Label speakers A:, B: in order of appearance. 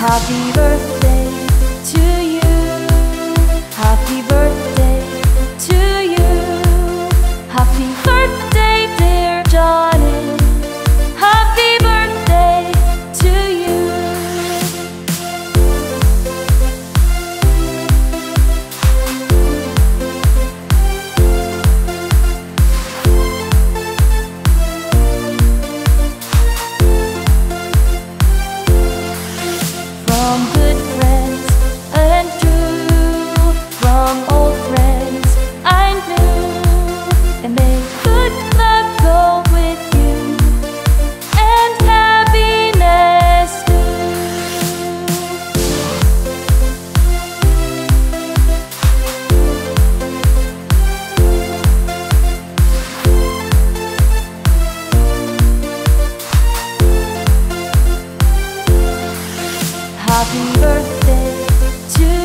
A: happy birthday. Happy birthday to